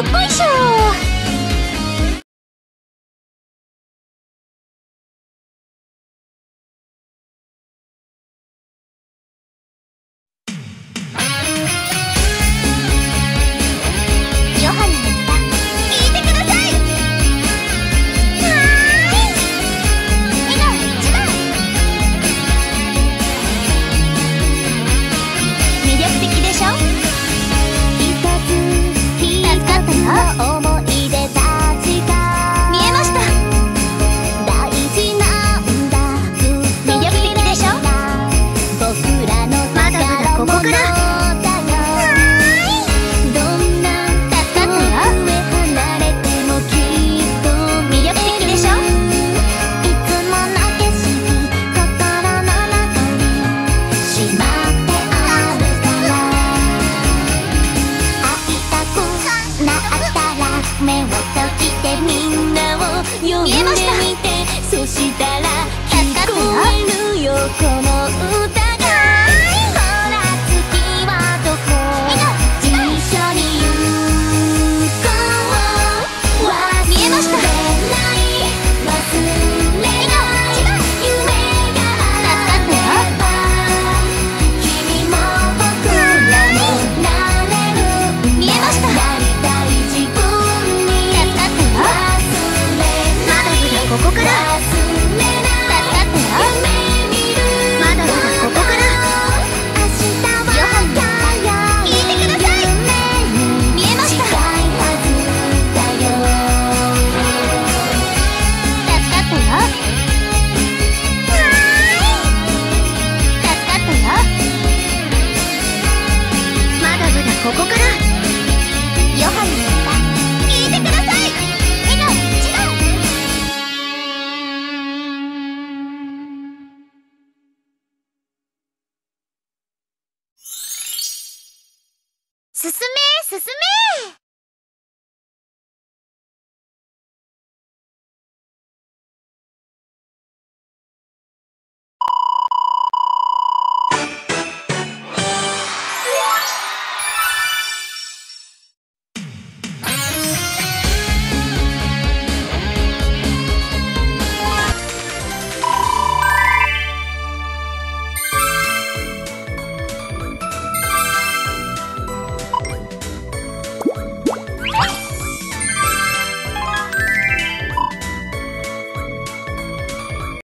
Book My 進め進め！